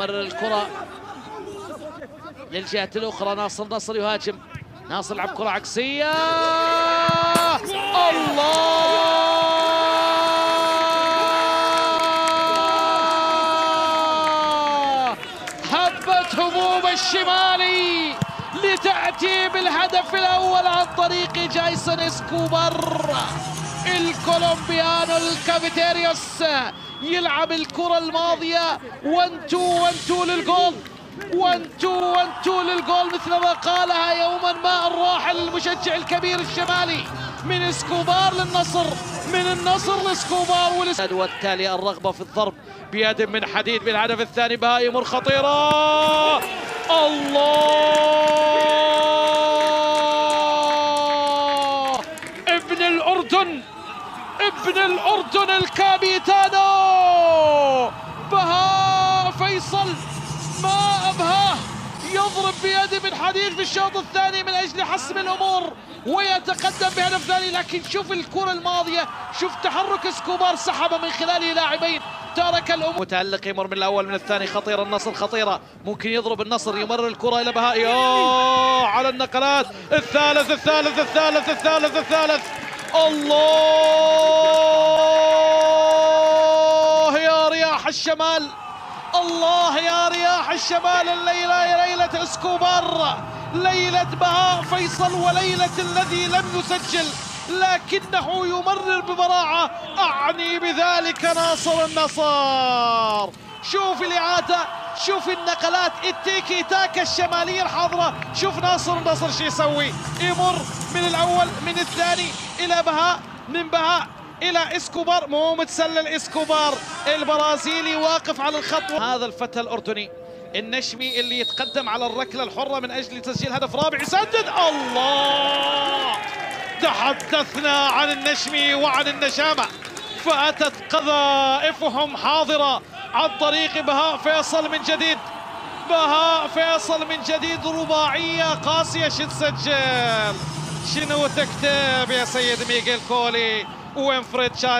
مر الكرة للجهة الأخرى. ناصر نصر يهاجم. ناصر لعب كرة عكسية. الله! هبت هموم الشمالي لتأتي بالهدف الأول عن طريق جايسون إسكوبر. الكولومبيانو الكافيتيريوس يلعب الكرة الماضية. 1 2 1 2 للجول. 1 2 1 2 للجول. مثل ما قالها يوما ما الراحل المشجع الكبير الشمالي. من إسكوبار للنصر. من النصر لإسكوبار والاس- والتالي الرغبة في الضرب. بيد من حديد بالهدف الثاني بهاء امور خطيرة الله! ابن الأردن الكابيتانو. بهاء فيصل. ما أبهاه. يضرب بيده من حديد في الشوط الثاني من أجل حسم الأمور ويتقدم بهدف ثاني. لكن شوف الكرة الماضية. شوف تحرك إسكوبار سحب من خلاله لاعبين. ترك الأمور. متألق يمر من الأول من الثاني. خطيرة النصر خطيرة. ممكن يضرب النصر يمر الكرة إلى بهاء على النقلات. الثالث الثالث الثالث الثالث الثالث. الله يا رياح الشمال. الله يا رياح الشمال الليلة يا ليلة اسكوبار ليلة بهاء فيصل وليلة الذي لم يسجل. لكنه يمرر ببراعة. أعني بذلك ناصر النصر شوف الإعادة شوف النقلات التيكي تاكا الشمالية الحاضرة. شوف ناصر النصر شو يسوي؟ يمر من الأول من الثاني إلى بهاء من بهاء إلى إسكوبار. مو متسلل إسكوبار. البرازيلي واقف على الخط. هذا الفتى الأردني النشمي اللي يتقدم على الركلة الحرة من أجل تسجيل هدف رابع. يسدد. الله! تحدثنا عن النشمي وعن النشامة. فأتت قذائفهم حاضرة. عن طريق بهاء فيصل من جديد. بهاء فيصل من جديد رباعية قاسية شو تسجل شنو تكتب يا سيد ميغيل كولي؟ وينفريد شايف